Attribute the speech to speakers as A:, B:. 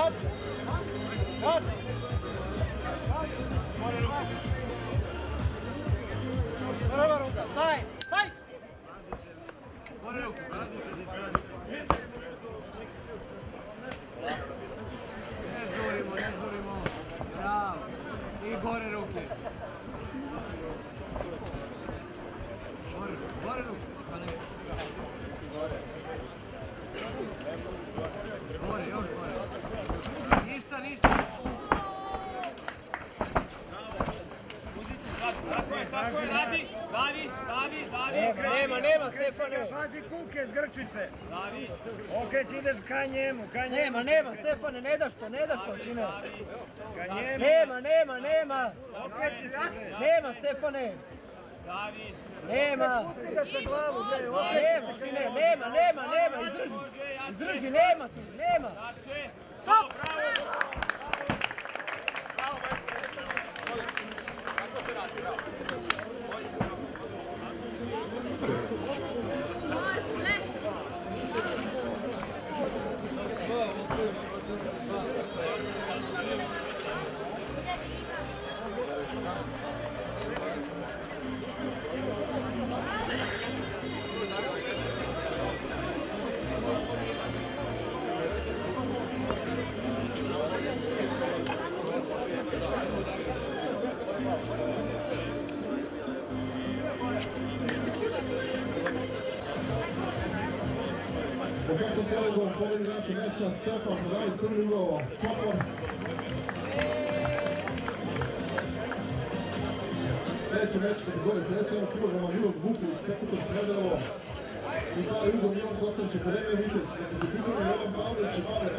A: Cut! Cut! Prva ruka, daj! Daj! Gore ruku, razmi se, Ne zurimo, ne zurimo. Bravo. I gore ruke. Gore, gore ruke. Nema, nema, Stefane. Pazi kuke, zgrči se. Okreć ideš ka njemu, ka njemu. Nema, nema Stefane, ne daš to, ne daš to sine. Ka njemu. Nema, nema, nema. Okreći se. Nema Stefane. Nema. Puci ga sa glavu, bre, okreći Nema sine, nema, nema, nema, izdrži. Izdrži, nema tu, nema. Thank you.
B: S ovog pobjedi naše meča Stefan podali crni Čopor. Sljedeći meč kategorije 77 kg dali ugao Milan Akademija Vitez. Se Jovan Pavlić i Pavle.